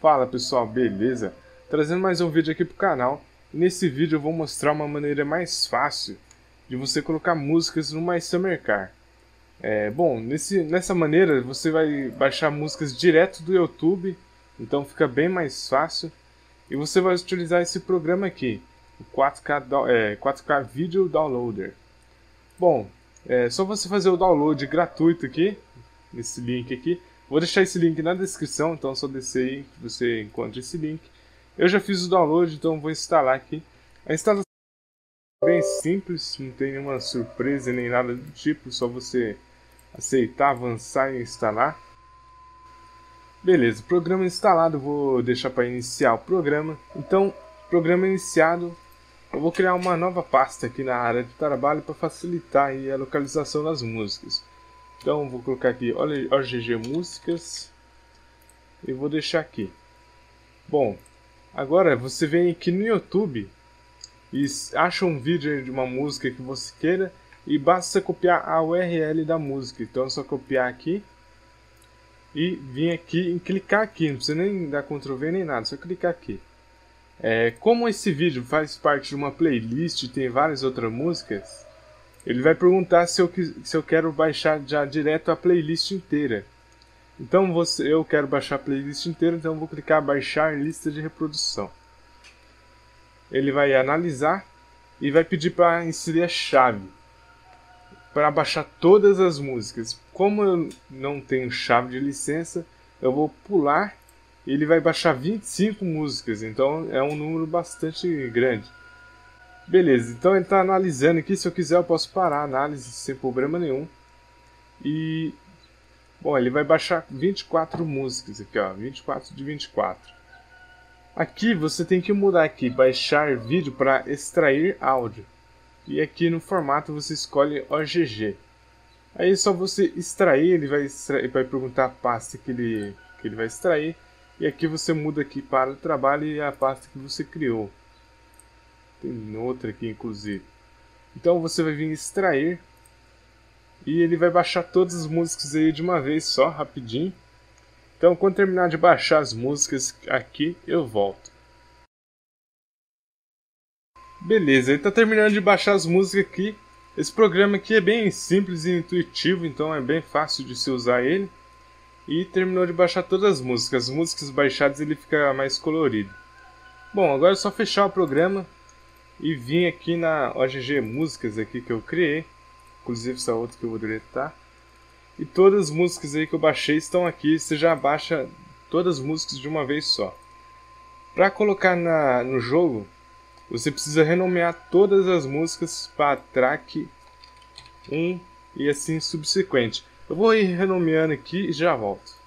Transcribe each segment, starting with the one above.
Fala pessoal, beleza? Trazendo mais um vídeo aqui pro canal. Nesse vídeo eu vou mostrar uma maneira mais fácil de você colocar músicas no My Summer Car. É, bom, nesse, nessa maneira você vai baixar músicas direto do YouTube, então fica bem mais fácil. E você vai utilizar esse programa aqui, o 4K, é, 4K Video Downloader. Bom, é só você fazer o download gratuito aqui, nesse link aqui. Vou deixar esse link na descrição, então é só descer aí que você encontra esse link. Eu já fiz o download, então vou instalar aqui. A instalação é bem simples, não tem nenhuma surpresa nem nada do tipo, só você aceitar, avançar e instalar. Beleza, programa instalado, vou deixar para iniciar o programa. Então, programa iniciado, eu vou criar uma nova pasta aqui na área de trabalho para facilitar a localização das músicas. Então vou colocar aqui OGG Músicas e vou deixar aqui. Bom, agora você vem aqui no YouTube e acha um vídeo de uma música que você queira e basta copiar a URL da música. Então é só copiar aqui e vir aqui e clicar aqui. Não precisa nem dar Ctrl V nem nada, só clicar aqui. É, como esse vídeo faz parte de uma playlist e tem várias outras músicas, ele vai perguntar se eu, se eu quero baixar já direto a playlist inteira. Então você, eu quero baixar a playlist inteira, então vou clicar baixar lista de reprodução. Ele vai analisar e vai pedir para inserir a chave para baixar todas as músicas. Como eu não tenho chave de licença, eu vou pular ele vai baixar 25 músicas, então é um número bastante grande. Beleza, então ele está analisando aqui. Se eu quiser, eu posso parar a análise sem problema nenhum. E. Bom, ele vai baixar 24 músicas aqui, ó. 24 de 24. Aqui você tem que mudar aqui, baixar vídeo para extrair áudio. E aqui no formato você escolhe OGG. Aí é só você extrair, ele vai, extrair, vai perguntar a pasta que ele, que ele vai extrair. E aqui você muda aqui para o trabalho e a pasta que você criou. Tem outra aqui, inclusive. Então você vai vir extrair. E ele vai baixar todas as músicas aí de uma vez só, rapidinho. Então quando terminar de baixar as músicas aqui, eu volto. Beleza, ele está terminando de baixar as músicas aqui. Esse programa aqui é bem simples e intuitivo, então é bem fácil de se usar ele. E terminou de baixar todas as músicas. As músicas baixadas ele fica mais colorido. Bom, agora é só fechar o programa e vim aqui na OGG Músicas aqui que eu criei, inclusive essa outra que eu vou deletar. E todas as músicas aí que eu baixei estão aqui, você já baixa todas as músicas de uma vez só. Para colocar na, no jogo, você precisa renomear todas as músicas para track 1 e assim subsequente. Eu vou ir renomeando aqui e já volto.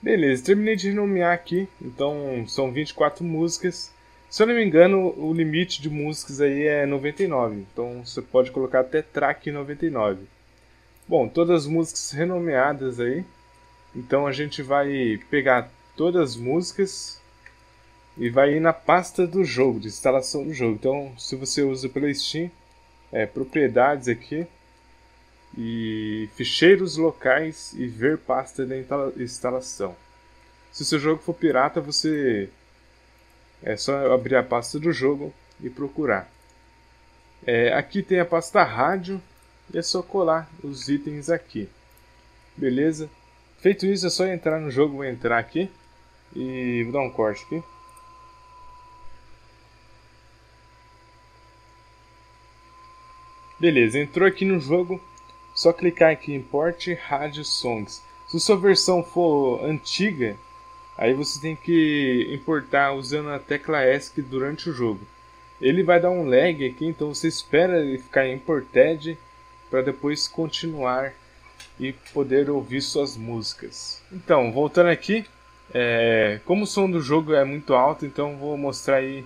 Beleza, terminei de renomear aqui, então são 24 músicas. Se eu não me engano, o limite de músicas aí é 99, então você pode colocar até track 99. Bom, todas as músicas renomeadas aí, então a gente vai pegar todas as músicas e vai ir na pasta do jogo, de instalação do jogo. Então, se você usa pela Steam, é, propriedades aqui, e ficheiros locais e ver pasta da instalação. Se o seu jogo for pirata, você é só abrir a pasta do jogo e procurar. É, aqui tem a pasta rádio e é só colar os itens aqui. Beleza? Feito isso, é só entrar no jogo, vou entrar aqui e vou dar um corte aqui. Beleza, entrou aqui no jogo, só clicar aqui em Import Radio Songs. Se sua versão for antiga, aí você tem que importar usando a tecla ESC durante o jogo. Ele vai dar um lag aqui, então você espera ele ficar imported para depois continuar e poder ouvir suas músicas. Então, voltando aqui, é, como o som do jogo é muito alto, então vou mostrar aí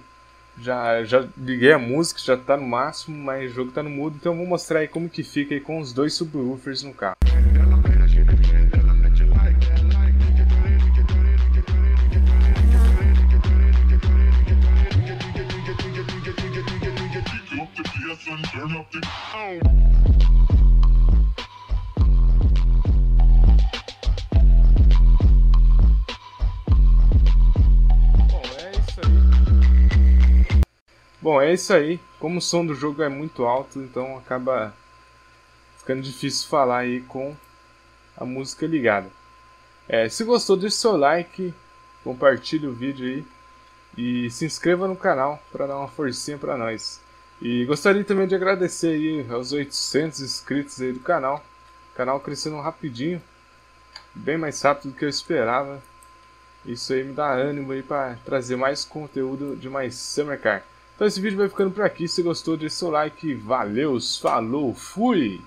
já, já liguei a música, já está no máximo, mas o jogo está no mudo, então vou mostrar aí como que fica aí com os dois subwoofers no carro. Bom, é isso aí. Como o som do jogo é muito alto, então acaba ficando difícil falar aí com a música ligada. É, se gostou, deixe seu like, compartilhe o vídeo aí e se inscreva no canal para dar uma forcinha para nós. E gostaria também de agradecer aí aos 800 inscritos aí do canal. O canal crescendo rapidinho, bem mais rápido do que eu esperava. Isso aí me dá ânimo aí para trazer mais conteúdo de mais Summer Car. Então esse vídeo vai ficando por aqui. Se gostou, deixe seu like. Valeu, falou, fui!